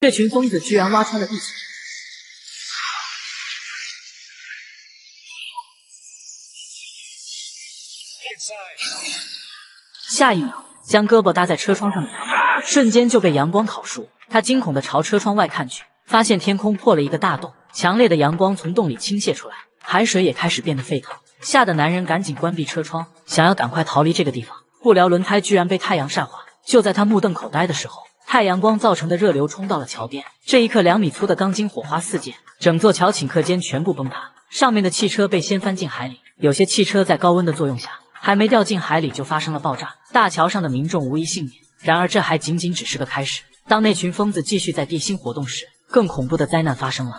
这群疯子居然挖穿了地形。下一秒，将胳膊搭在车窗上的他，瞬间就被阳光烤熟。他惊恐地朝车窗外看去，发现天空破了一个大洞，强烈的阳光从洞里倾泻出来，海水也开始变得沸腾。吓得男人赶紧关闭车窗，想要赶快逃离这个地方。不料轮胎居然被太阳晒化。就在他目瞪口呆的时候，太阳光造成的热流冲到了桥边。这一刻，两米粗的钢筋火花四溅，整座桥顷刻间全部崩塌，上面的汽车被掀翻进海里。有些汽车在高温的作用下，还没掉进海里就发生了爆炸，大桥上的民众无一幸免。然而，这还仅仅只是个开始。当那群疯子继续在地心活动时，更恐怖的灾难发生了。